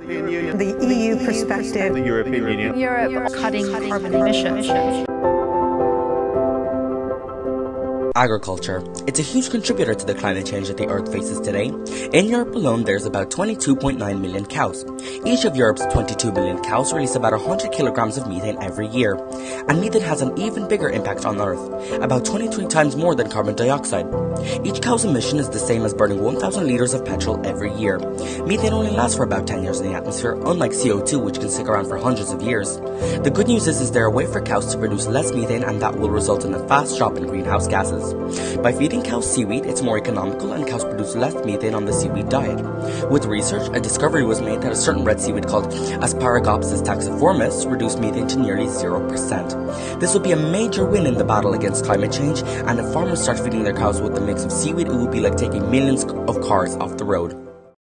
European Union. The EU perspective. The European Union. Europe cutting carbon emissions. Agriculture. It's a huge contributor to the climate change that the Earth faces today. In Europe alone, there's about 22.9 million cows. Each of Europe's 22 million cows release about 100 kilograms of methane every year. And methane has an even bigger impact on Earth, about 23 times more than carbon dioxide. Each cow's emission is the same as burning 1,000 liters of petrol every year. Methane only lasts for about 10 years in the atmosphere, unlike CO2, which can stick around for hundreds of years. The good news is, is there a way for cows to produce less methane, and that will result in a fast drop in greenhouse gases. By feeding cows seaweed, it's more economical and cows produce less methane on the seaweed diet. With research, a discovery was made that a certain red seaweed called Asparagopsis taxiformis reduced methane to nearly 0%. This will be a major win in the battle against climate change, and if farmers start feeding their cows with a mix of seaweed, it would be like taking millions of cars off the road.